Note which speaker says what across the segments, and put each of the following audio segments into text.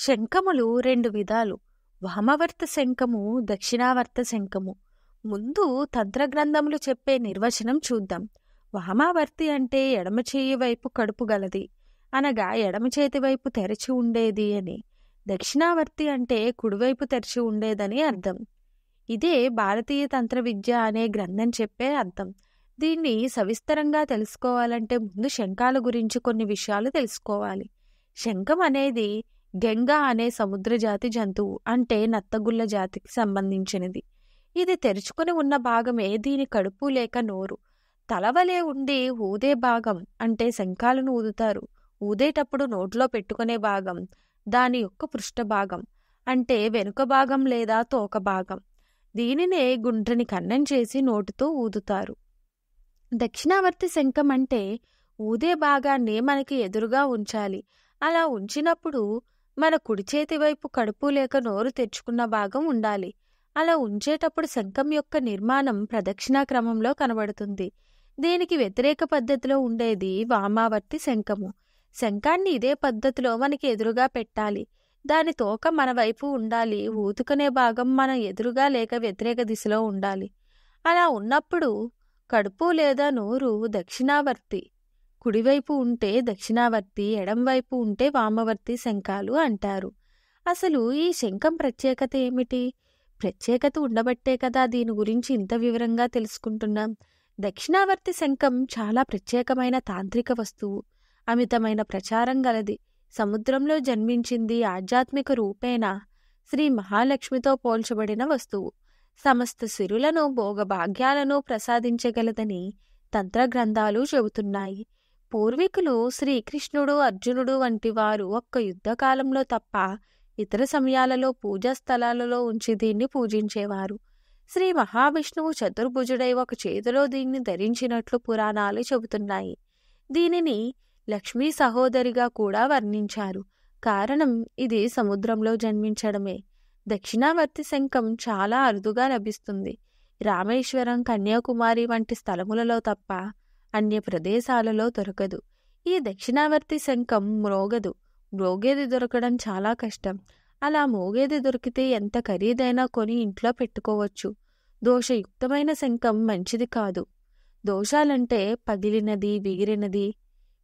Speaker 1: శంఖములు రెండు విధాలు. వామవర్త శంఖము దక్షిణావర్త శంఖము. ముందు తంత్రగ్రంథములు చెప్పే నిర్వచనం చూద్దాం. వామావర్తి అంటే ఎడమ చేయి వైపు కడుపు గలది అనగా ఎడమ చేతి వైపు తెరచి ఉండేది అని. దక్షిణావర్తి అంటే కుడివైపు తెరిచి ఉండేదని అర్థం. ఇదే భారతీయ తంత్ర విద్య అనే గ్రంథం చెప్పే అర్థం. దీన్ని సవిస్తరంగా తెలుసుకోవాలంటే ముందు శంఖాల గురించి కొన్ని విషయాలు తెలుసుకోవాలి. శంఖం అనేది గంగా అనే సముద్ర జాతి జంతువు అంటే నత్తగుల్ల జాతికి సంబంధించినది. ఇది తెరుచుకుని ఉన్న భాగమే దీని కడుపు లేక నోరు. తలవలే ఉండి ఊదే భాగం అంటే శంఖాలను ఊదుతారు. ఊదేటప్పుడు నోట్లో పెట్టుకునే భాగం దాని యొక్క పృష్ఠ భాగం అంటే వెనుక భాగం లేదా తోక భాగం. దీనినే గుండ్రని కన్నం చేసి నోటితో ఊదుతారు. దక్షిణావర్తి శంఖం అంటే ఊదే భాగాన్ని మనకి ఎదురుగా ఉంచాలి. అలా ఉంచినప్పుడు మన కుడి చేతి వైపు కడుపు లేక నోరు తెచ్చుకున్న భాగం ఉండాలి. అలా ఉంచేటప్పుడు శంఖం యొక్క నిర్మాణం ప్రదక్షిణా క్రమంలో కనబడుతుంది. దీనికి వ్యతిరేక పద్ధతిలో ఉండేది వామావర్తి శంఖము. శంఖాన్ని ఇదే పద్ధతిలో మనకి ఎదురుగా పెట్టాలి. దాని తోక మన వైపు ఉండాలి. ఊతుకునే భాగం మన ఎదురుగా లేక వ్యతిరేక దిశలో ఉండాలి. అలా ఉన్నప్పుడు కడుపు లేదా నోరు దక్షిణావర్తి కుడివైపు ఉంటే దక్షిణావర్తి ఎడంవైపు ఉంటే వామవర్తి శంఖాలు అంటారు. అసలు ఈ శంఖం ప్రత్యేకత ఏమిటి? ప్రత్యేకత ఉండబట్టే కదా దీని గురించి ఇంత వివరంగా తెలుసుకుంటున్నాం. దక్షిణావర్తి శంఖం చాలా ప్రత్యేకమైన తాంత్రిక వస్తువు. అమితమైన ప్రచారం గలది. సముద్రంలో జన్మించింది ఆధ్యాత్మిక రూపేణ శ్రీ మహాలక్ష్మితో పోల్చబడిన వస్తువు. సమస్త సిరులను భోగభాగ్యాలను ప్రసాదించగలదని తంత్రగ్రంథాలు చెబుతున్నాయి. పూర్వీకులు శ్రీకృష్ణుడు అర్జునుడు వంటి వారు ఒక్క యుద్ధకాలంలో తప్ప ఇతర సమయాలలో పూజా స్థలాలలో ఉంచి దీన్ని పూజించేవారు. శ్రీ మహావిష్ణువు చతుర్భుజుడై ఒక చేతిలో దీన్ని ధరించినట్లు పురాణాలు చెబుతున్నాయి. దీనిని లక్ష్మీ సహోదరిగా కూడా వర్ణించారు. కారణం ఇది సముద్రంలో జన్మించడమే. దక్షిణావర్తి శంఖం చాలా అరుదుగా లభిస్తుంది. రామేశ్వరం కన్యాకుమారి వంటి స్థలములలో తప్ప అన్య ప్రదేశాలలో దొరకదు. ఈ దక్షిణావర్తి శంఖం మ్రోగదు. మ్రోగేది దొరకడం చాలా కష్టం. అలా మోగేది దొరికితే ఎంత ఖరీదైనా కొని ఇంట్లో పెట్టుకోవచ్చు. దోషయుక్తమైన శంఖం మంచిది కాదు. దోషాలంటే పగిలినది విగిరినది.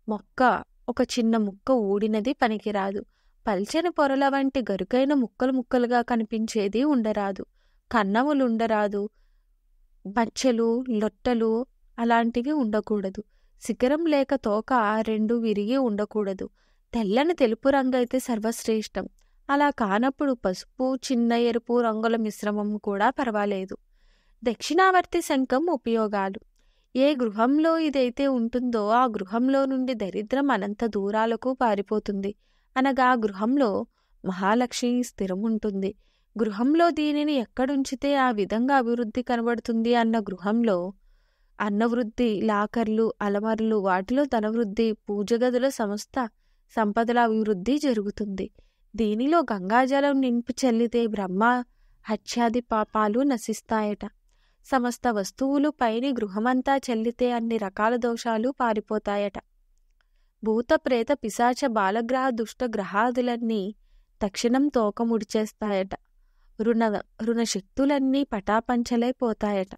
Speaker 1: మొక్క ఒక చిన్న ముక్క ఊడినది పనికిరాదు. పల్చని పొరల వంటి గరుకైన ముక్కలు ముక్కలుగా కనిపించేది ఉండరాదు. కన్నములుండరాదు బచ్చలు లొట్టలు అలాంటివి ఉండకూడదు. శిఖరం లేక తోక రెండు విరిగి ఉండకూడదు. తెల్లని తెలుపు రంగు అయితే సర్వశ్రేష్టం. అలా కానప్పుడు పసుపు చిన్న ఎరుపు రంగుల మిశ్రమం కూడా పర్వాలేదు. దక్షిణావర్తి శంఖం ఉపయోగాలు. ఏ గృహంలో ఇదైతే ఉంటుందో ఆ గృహంలో నుండి దరిద్రం అనంత దూరాలకు పారిపోతుంది. అనగా ఆ గృహంలో మహాలక్ష్మి స్థిరం ఉంటుంది. గృహంలో దీనిని ఎక్కడుంచితే ఆ విధంగా అభివృద్ధి కనబడుతుంది అన్న గృహంలో అన్నవృద్ధి లాకర్లు అలమర్లు వాటిలో ధనవృద్ధి పూజగదుల సంస్థ సంపదల అభివృద్ధి జరుగుతుంది. దీనిలో గంగాజలం నింపు చెల్లితే బ్రహ్మ హత్యాది పాపాలు నశిస్తాయట. సమస్త వస్తువులు పైని గృహమంతా చెల్లితే అన్ని రకాల దోషాలు పారిపోతాయట. భూత ప్రేత పిశాచ బాలగ్రహ దుష్ట గ్రహాదులన్నీ తక్షణం తోక ముడిచేస్తాయట రుణ రుణశక్తులన్నీ పటాపంచలైపోతాయట.